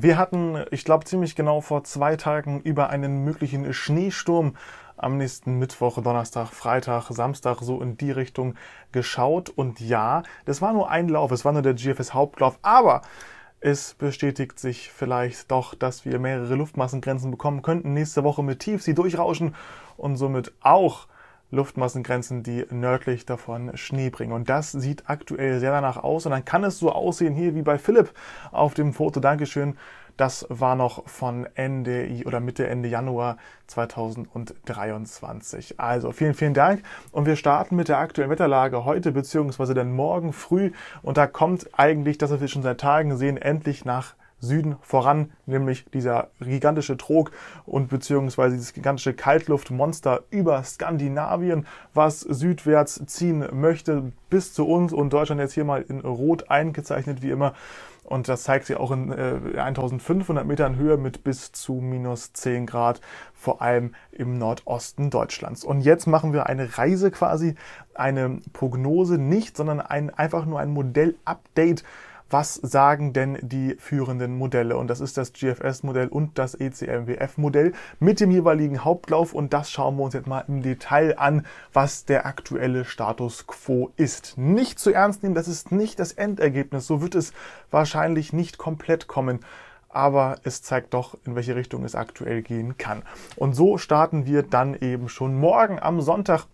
Wir hatten, ich glaube, ziemlich genau vor zwei Tagen über einen möglichen Schneesturm am nächsten Mittwoch, Donnerstag, Freitag, Samstag so in die Richtung geschaut. Und ja, das war nur ein Lauf, es war nur der GFS Hauptlauf, aber es bestätigt sich vielleicht doch, dass wir mehrere Luftmassengrenzen bekommen könnten nächste Woche mit Tiefs, die durchrauschen und somit auch Luftmassengrenzen, die nördlich davon Schnee bringen. Und das sieht aktuell sehr danach aus. Und dann kann es so aussehen hier wie bei Philipp auf dem Foto. Dankeschön. Das war noch von Ende oder Mitte, Ende Januar 2023. Also vielen, vielen Dank. Und wir starten mit der aktuellen Wetterlage heute beziehungsweise dann morgen früh. Und da kommt eigentlich, das was wir schon seit Tagen sehen, endlich nach Süden voran, nämlich dieser gigantische Trog und beziehungsweise dieses gigantische Kaltluftmonster über Skandinavien, was südwärts ziehen möchte bis zu uns und Deutschland jetzt hier mal in Rot eingezeichnet wie immer. Und das zeigt sich auch in äh, 1500 Metern Höhe mit bis zu minus 10 Grad, vor allem im Nordosten Deutschlands. Und jetzt machen wir eine Reise quasi, eine Prognose nicht, sondern ein, einfach nur ein Modell-Update was sagen denn die führenden Modelle? Und das ist das GFS-Modell und das ECMWF-Modell mit dem jeweiligen Hauptlauf. Und das schauen wir uns jetzt mal im Detail an, was der aktuelle Status quo ist. Nicht zu ernst nehmen, das ist nicht das Endergebnis. So wird es wahrscheinlich nicht komplett kommen aber es zeigt doch, in welche Richtung es aktuell gehen kann. Und so starten wir dann eben schon morgen am Sonntag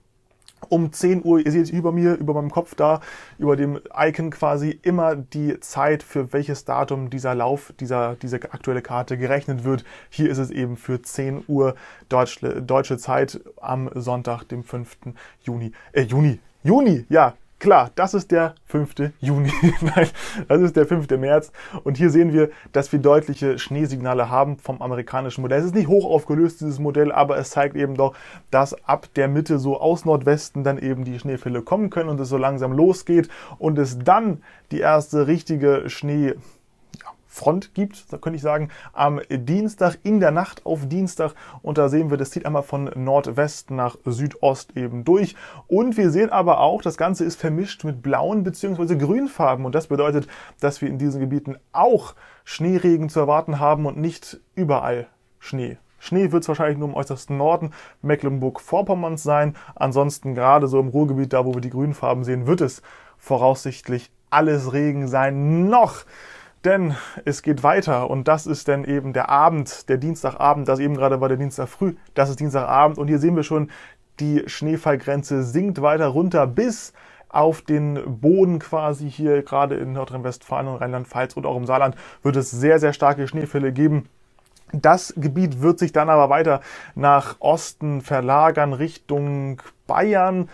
um 10 Uhr, ihr seht über mir, über meinem Kopf da, über dem Icon quasi immer die Zeit, für welches Datum dieser Lauf, dieser, diese aktuelle Karte gerechnet wird. Hier ist es eben für 10 Uhr deutsche, deutsche Zeit am Sonntag, dem 5. Juni. Äh, Juni. Juni, ja, Klar, das ist der 5. Juni. Nein, das ist der 5. März. Und hier sehen wir, dass wir deutliche Schneesignale haben vom amerikanischen Modell. Es ist nicht hoch aufgelöst, dieses Modell, aber es zeigt eben doch, dass ab der Mitte so aus Nordwesten dann eben die Schneefälle kommen können und es so langsam losgeht und es dann die erste richtige Schnee Front gibt, da könnte ich sagen, am Dienstag, in der Nacht auf Dienstag. Und da sehen wir, das zieht einmal von Nordwest nach Südost eben durch. Und wir sehen aber auch, das Ganze ist vermischt mit blauen bzw. Grünfarben. Und das bedeutet, dass wir in diesen Gebieten auch Schneeregen zu erwarten haben und nicht überall Schnee. Schnee wird es wahrscheinlich nur im äußersten Norden Mecklenburg-Vorpommerns sein. Ansonsten gerade so im Ruhrgebiet, da wo wir die Grünfarben sehen, wird es voraussichtlich alles Regen sein. Noch denn es geht weiter und das ist dann eben der Abend, der Dienstagabend, das eben gerade war der Dienstag früh, das ist Dienstagabend und hier sehen wir schon, die Schneefallgrenze sinkt weiter runter bis auf den Boden quasi hier gerade in Nordrhein-Westfalen und Rheinland-Pfalz und auch im Saarland wird es sehr, sehr starke Schneefälle geben. Das Gebiet wird sich dann aber weiter nach Osten verlagern Richtung Bayern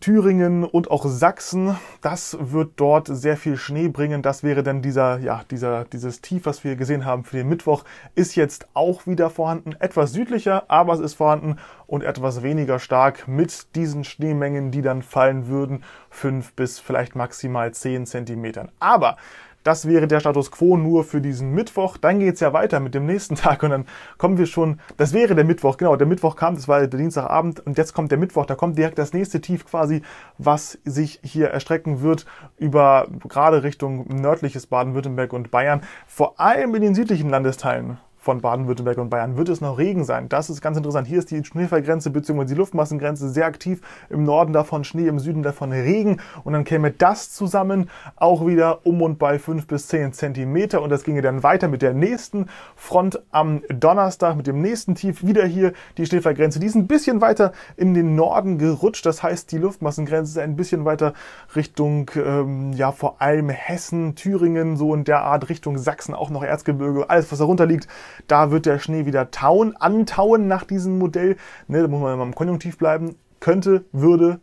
Thüringen und auch Sachsen. Das wird dort sehr viel Schnee bringen. Das wäre dann dieser, ja, dieser, dieses Tief, was wir gesehen haben für den Mittwoch, ist jetzt auch wieder vorhanden. Etwas südlicher, aber es ist vorhanden und etwas weniger stark mit diesen Schneemengen, die dann fallen würden. Fünf bis vielleicht maximal zehn Zentimetern. Aber das wäre der Status quo nur für diesen Mittwoch. Dann geht's ja weiter mit dem nächsten Tag und dann kommen wir schon, das wäre der Mittwoch, genau, der Mittwoch kam, das war der Dienstagabend und jetzt kommt der Mittwoch, da kommt direkt das nächste Tief quasi, was sich hier erstrecken wird über gerade Richtung nördliches Baden-Württemberg und Bayern, vor allem in den südlichen Landesteilen von Baden-Württemberg und Bayern wird es noch Regen sein. Das ist ganz interessant. Hier ist die Schneefallgrenze bzw. die Luftmassengrenze sehr aktiv. Im Norden davon Schnee, im Süden davon Regen. Und dann käme das zusammen auch wieder um und bei 5 bis 10 Zentimeter. Und das ginge dann weiter mit der nächsten Front am Donnerstag, mit dem nächsten Tief. Wieder hier die Schneefallgrenze. Die ist ein bisschen weiter in den Norden gerutscht. Das heißt, die Luftmassengrenze ist ein bisschen weiter Richtung, ähm, ja, vor allem Hessen, Thüringen, so in der Art Richtung Sachsen, auch noch Erzgebirge. Alles, was darunter liegt, da wird der Schnee wieder tauen, antauen nach diesem Modell. Ne, da muss man immer im Konjunktiv bleiben. Könnte, würde,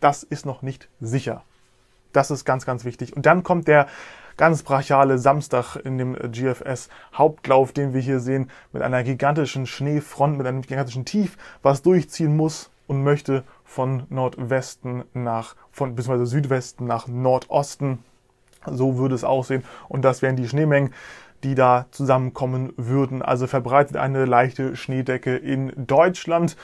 das ist noch nicht sicher. Das ist ganz, ganz wichtig. Und dann kommt der ganz brachiale Samstag in dem GFS Hauptlauf, den wir hier sehen, mit einer gigantischen Schneefront, mit einem gigantischen Tief, was durchziehen muss und möchte von Nordwesten nach, von, beziehungsweise Südwesten nach Nordosten. So würde es aussehen. Und das wären die Schneemengen die da zusammenkommen würden. Also verbreitet eine leichte Schneedecke in Deutschland.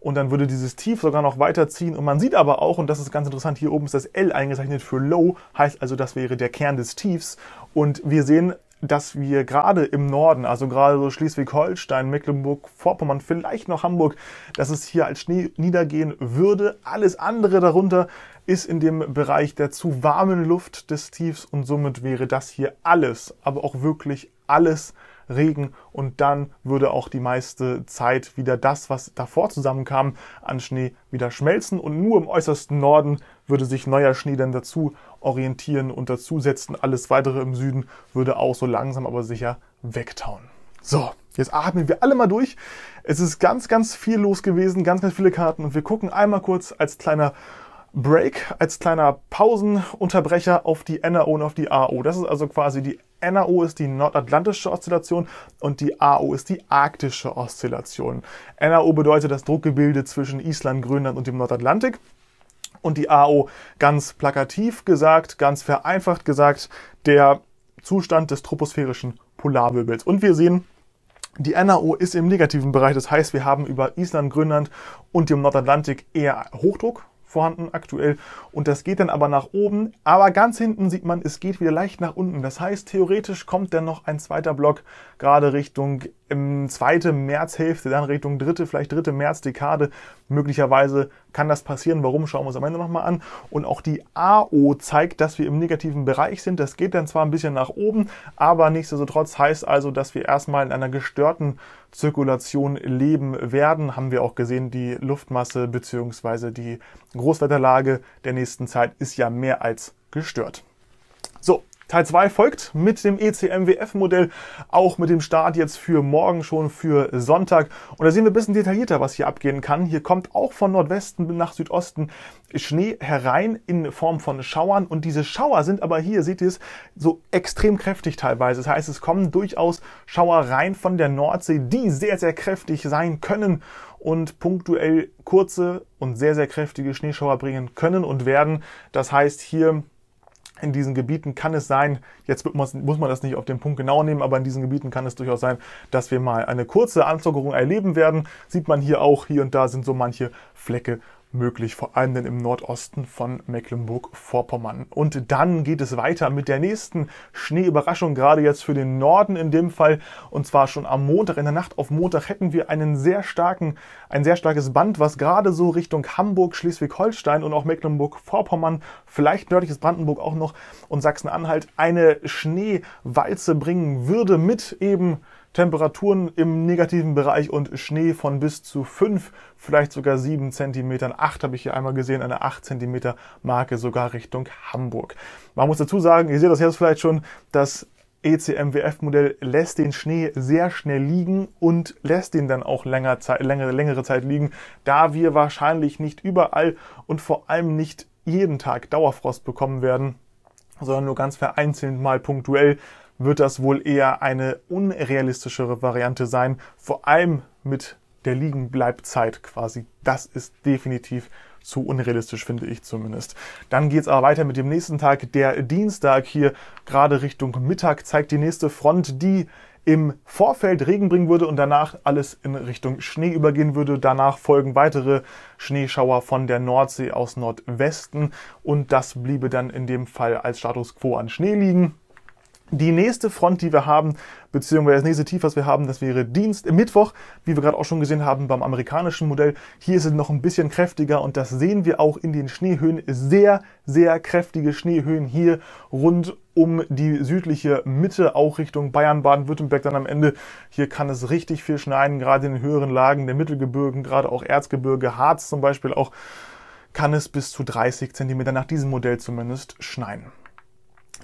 Und dann würde dieses Tief sogar noch weiterziehen. Und man sieht aber auch, und das ist ganz interessant, hier oben ist das L eingezeichnet für Low, heißt also, das wäre der Kern des Tiefs. Und wir sehen dass wir gerade im Norden, also gerade so Schleswig-Holstein, Mecklenburg-Vorpommern, vielleicht noch Hamburg, dass es hier als Schnee niedergehen würde. Alles andere darunter ist in dem Bereich der zu warmen Luft des Tiefs und somit wäre das hier alles, aber auch wirklich alles Regen und dann würde auch die meiste Zeit wieder das, was davor zusammenkam, an Schnee wieder schmelzen und nur im äußersten Norden würde sich neuer Schnee dann dazu orientieren und dazusetzen. Alles weitere im Süden würde auch so langsam aber sicher wegtauen. So, jetzt atmen wir alle mal durch. Es ist ganz, ganz viel los gewesen, ganz, ganz viele Karten und wir gucken einmal kurz als kleiner Break, als kleiner Pausenunterbrecher auf die NAO und auf die AO. Das ist also quasi die NAO ist die nordatlantische Oszillation und die AO ist die arktische Oszillation. NAO bedeutet das Druckgebilde zwischen Island, Grönland und dem Nordatlantik. Und die AO ganz plakativ gesagt, ganz vereinfacht gesagt, der Zustand des troposphärischen Polarwirbels. Und wir sehen, die NAO ist im negativen Bereich. Das heißt, wir haben über Island, Grönland und dem Nordatlantik eher Hochdruck, vorhanden aktuell und das geht dann aber nach oben. Aber ganz hinten sieht man, es geht wieder leicht nach unten. Das heißt, theoretisch kommt dann noch ein zweiter Block gerade Richtung im zweite Märzhälfte, dann Richtung dritte, vielleicht dritte Märzdekade. Möglicherweise kann das passieren. Warum, schauen wir uns am Ende nochmal an. Und auch die AO zeigt, dass wir im negativen Bereich sind. Das geht dann zwar ein bisschen nach oben, aber nichtsdestotrotz heißt also, dass wir erstmal in einer gestörten Zirkulation leben werden. Haben wir auch gesehen, die Luftmasse bzw. die Großwetterlage der nächsten Zeit ist ja mehr als gestört. So, Teil 2 folgt mit dem ECMWF-Modell, auch mit dem Start jetzt für morgen schon für Sonntag. Und da sehen wir ein bisschen detaillierter, was hier abgehen kann. Hier kommt auch von Nordwesten nach Südosten Schnee herein in Form von Schauern. Und diese Schauer sind aber hier, seht ihr es, so extrem kräftig teilweise. Das heißt, es kommen durchaus Schauer rein von der Nordsee, die sehr, sehr kräftig sein können und punktuell kurze und sehr, sehr kräftige Schneeschauer bringen können und werden. Das heißt, hier in diesen Gebieten kann es sein, jetzt muss man das nicht auf den Punkt genau nehmen, aber in diesen Gebieten kann es durchaus sein, dass wir mal eine kurze Anzuckerung erleben werden. Sieht man hier auch, hier und da sind so manche Flecke möglich, vor allem denn im Nordosten von Mecklenburg-Vorpommern. Und dann geht es weiter mit der nächsten Schneeüberraschung, gerade jetzt für den Norden in dem Fall. Und zwar schon am Montag, in der Nacht auf Montag hätten wir einen sehr starken, ein sehr starkes Band, was gerade so Richtung Hamburg, Schleswig-Holstein und auch Mecklenburg-Vorpommern, vielleicht nördliches Brandenburg auch noch und Sachsen-Anhalt eine Schneewalze bringen würde mit eben Temperaturen im negativen Bereich und Schnee von bis zu 5, vielleicht sogar 7 Zentimetern. 8 habe ich hier einmal gesehen, eine 8 Zentimeter Marke sogar Richtung Hamburg. Man muss dazu sagen, ihr seht das jetzt vielleicht schon, das ECMWF-Modell lässt den Schnee sehr schnell liegen und lässt ihn dann auch länger Zeit, längere, längere Zeit liegen, da wir wahrscheinlich nicht überall und vor allem nicht jeden Tag Dauerfrost bekommen werden, sondern nur ganz vereinzelt mal punktuell wird das wohl eher eine unrealistischere Variante sein, vor allem mit der Liegenbleibzeit quasi. Das ist definitiv zu unrealistisch, finde ich zumindest. Dann geht es aber weiter mit dem nächsten Tag. Der Dienstag hier gerade Richtung Mittag zeigt die nächste Front, die im Vorfeld Regen bringen würde und danach alles in Richtung Schnee übergehen würde. Danach folgen weitere Schneeschauer von der Nordsee aus Nordwesten und das bliebe dann in dem Fall als Status quo an Schnee liegen. Die nächste Front, die wir haben, beziehungsweise das nächste Tief, was wir haben, das wäre Dienst, äh, Mittwoch, wie wir gerade auch schon gesehen haben beim amerikanischen Modell. Hier ist es noch ein bisschen kräftiger und das sehen wir auch in den Schneehöhen. Sehr, sehr kräftige Schneehöhen hier rund um die südliche Mitte, auch Richtung Bayern, Baden-Württemberg dann am Ende. Hier kann es richtig viel schneien, gerade in den höheren Lagen der Mittelgebirgen, gerade auch Erzgebirge, Harz zum Beispiel auch, kann es bis zu 30 Zentimeter nach diesem Modell zumindest schneien.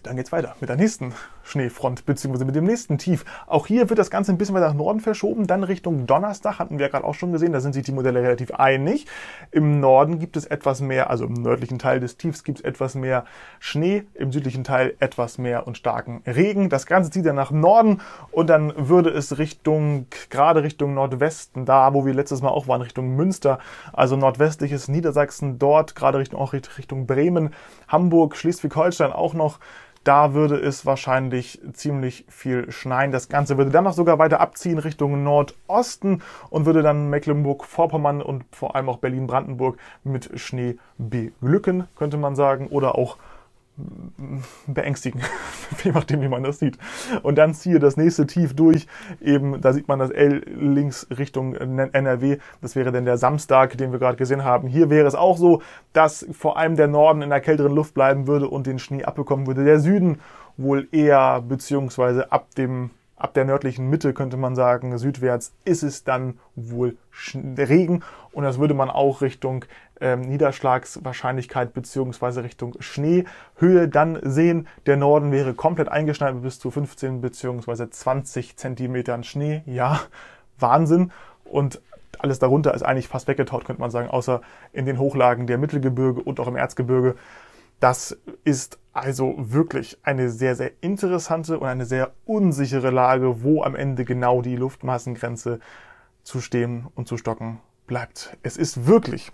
Dann geht's weiter mit der nächsten Schneefront beziehungsweise mit dem nächsten Tief. Auch hier wird das Ganze ein bisschen weiter nach Norden verschoben, dann Richtung Donnerstag hatten wir gerade auch schon gesehen, da sind sich die Modelle relativ einig. Im Norden gibt es etwas mehr, also im nördlichen Teil des Tiefs gibt es etwas mehr Schnee, im südlichen Teil etwas mehr und starken Regen. Das Ganze zieht dann nach Norden und dann würde es Richtung, gerade Richtung Nordwesten, da wo wir letztes Mal auch waren, Richtung Münster, also nordwestliches Niedersachsen, dort gerade Richtung, auch Richtung Bremen, Hamburg, Schleswig-Holstein auch noch da würde es wahrscheinlich ziemlich viel schneien. Das Ganze würde dann noch sogar weiter abziehen Richtung Nordosten und würde dann Mecklenburg-Vorpommern und vor allem auch Berlin-Brandenburg mit Schnee beglücken, könnte man sagen. Oder auch beängstigen, je nachdem, wie man das sieht. Und dann ziehe das nächste Tief durch, eben, da sieht man das L links Richtung NRW, das wäre dann der Samstag, den wir gerade gesehen haben. Hier wäre es auch so, dass vor allem der Norden in der kälteren Luft bleiben würde und den Schnee abbekommen würde. Der Süden wohl eher, beziehungsweise ab dem ab der nördlichen Mitte könnte man sagen, südwärts ist es dann wohl Regen und das würde man auch Richtung ähm, Niederschlagswahrscheinlichkeit beziehungsweise Richtung Schneehöhe dann sehen. Der Norden wäre komplett eingeschneit mit bis zu 15 beziehungsweise 20 Zentimetern Schnee. Ja, Wahnsinn. Und alles darunter ist eigentlich fast weggetaut, könnte man sagen, außer in den Hochlagen der Mittelgebirge und auch im Erzgebirge. Das ist also wirklich eine sehr, sehr interessante und eine sehr unsichere Lage, wo am Ende genau die Luftmassengrenze zu stehen und zu stocken bleibt. Es ist wirklich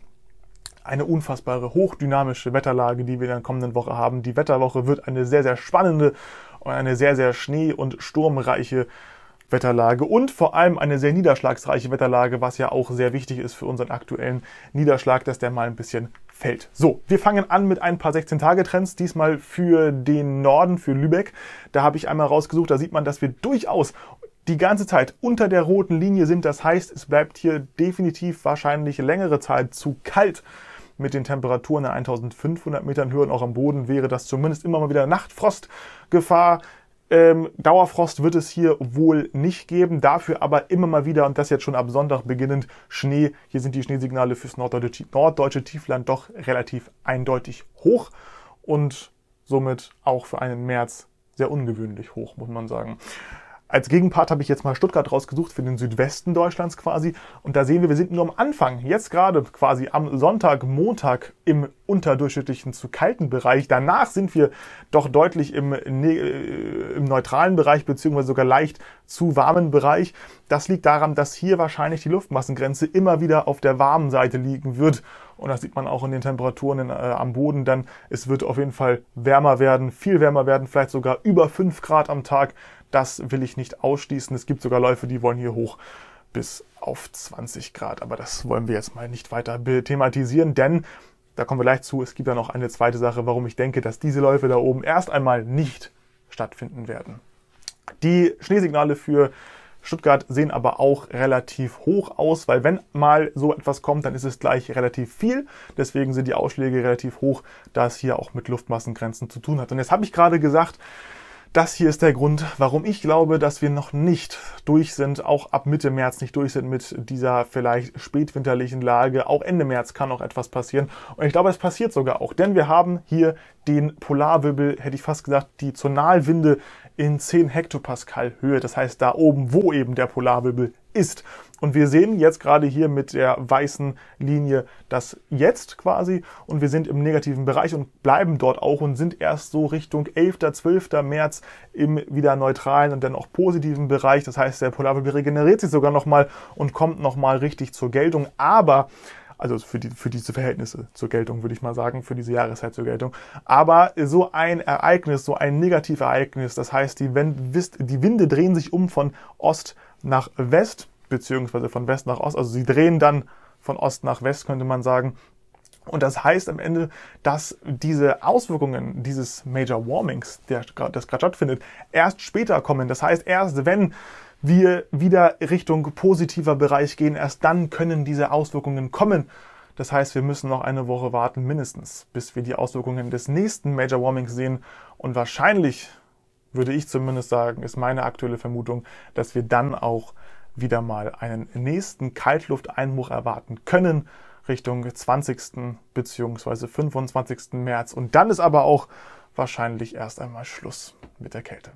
eine unfassbare hochdynamische Wetterlage, die wir in der kommenden Woche haben. Die Wetterwoche wird eine sehr, sehr spannende und eine sehr, sehr schnee- und sturmreiche Wetterlage und vor allem eine sehr niederschlagsreiche Wetterlage, was ja auch sehr wichtig ist für unseren aktuellen Niederschlag, dass der mal ein bisschen fällt. So, wir fangen an mit ein paar 16-Tage-Trends, diesmal für den Norden, für Lübeck. Da habe ich einmal rausgesucht, da sieht man, dass wir durchaus die ganze Zeit unter der roten Linie sind. Das heißt, es bleibt hier definitiv wahrscheinlich längere Zeit zu kalt mit den Temperaturen in 1500 Metern Höhe und auch am Boden wäre das zumindest immer mal wieder Nachtfrostgefahr. Ähm, Dauerfrost wird es hier wohl nicht geben, dafür aber immer mal wieder, und das jetzt schon ab Sonntag beginnend, Schnee. Hier sind die Schneesignale fürs norddeutsche, norddeutsche Tiefland doch relativ eindeutig hoch und somit auch für einen März sehr ungewöhnlich hoch, muss man sagen. Als Gegenpart habe ich jetzt mal Stuttgart rausgesucht für den Südwesten Deutschlands quasi. Und da sehen wir, wir sind nur am Anfang, jetzt gerade quasi am Sonntag, Montag im unterdurchschnittlichen zu kalten Bereich. Danach sind wir doch deutlich im, ne, äh, im neutralen Bereich, beziehungsweise sogar leicht zu warmen Bereich. Das liegt daran, dass hier wahrscheinlich die Luftmassengrenze immer wieder auf der warmen Seite liegen wird. Und das sieht man auch in den Temperaturen in, äh, am Boden dann. Es wird auf jeden Fall wärmer werden, viel wärmer werden, vielleicht sogar über 5 Grad am Tag. Das will ich nicht ausschließen. Es gibt sogar Läufe, die wollen hier hoch bis auf 20 Grad. Aber das wollen wir jetzt mal nicht weiter thematisieren, denn da kommen wir gleich zu. Es gibt ja noch eine zweite Sache, warum ich denke, dass diese Läufe da oben erst einmal nicht stattfinden werden. Die Schneesignale für Stuttgart sehen aber auch relativ hoch aus, weil wenn mal so etwas kommt, dann ist es gleich relativ viel. Deswegen sind die Ausschläge relativ hoch, da es hier auch mit Luftmassengrenzen zu tun hat. Und jetzt habe ich gerade gesagt, das hier ist der Grund, warum ich glaube, dass wir noch nicht durch sind, auch ab Mitte März nicht durch sind mit dieser vielleicht spätwinterlichen Lage. Auch Ende März kann noch etwas passieren. Und ich glaube, es passiert sogar auch, denn wir haben hier den Polarwirbel, hätte ich fast gesagt, die Zonalwinde in 10 Hektopascal Höhe. Das heißt, da oben, wo eben der Polarwirbel ist. Und wir sehen jetzt gerade hier mit der weißen Linie das jetzt quasi und wir sind im negativen Bereich und bleiben dort auch und sind erst so Richtung 11., 12. März im wieder neutralen und dann auch positiven Bereich. Das heißt, der Polarwirbel regeneriert sich sogar nochmal und kommt nochmal richtig zur Geltung. Aber also für, die, für diese Verhältnisse zur Geltung, würde ich mal sagen, für diese Jahreszeit zur Geltung. Aber so ein Ereignis, so ein Negativereignis, das heißt, die, die Winde drehen sich um von Ost nach West, beziehungsweise von West nach Ost, also sie drehen dann von Ost nach West, könnte man sagen. Und das heißt am Ende, dass diese Auswirkungen dieses Major Warmings, der, das gerade stattfindet, erst später kommen. Das heißt, erst wenn wir wieder Richtung positiver Bereich gehen, erst dann können diese Auswirkungen kommen. Das heißt, wir müssen noch eine Woche warten, mindestens, bis wir die Auswirkungen des nächsten Major Warmings sehen. Und wahrscheinlich, würde ich zumindest sagen, ist meine aktuelle Vermutung, dass wir dann auch wieder mal einen nächsten Kaltlufteinbruch erwarten können. Richtung 20. bzw. 25. März. Und dann ist aber auch wahrscheinlich erst einmal Schluss mit der Kälte.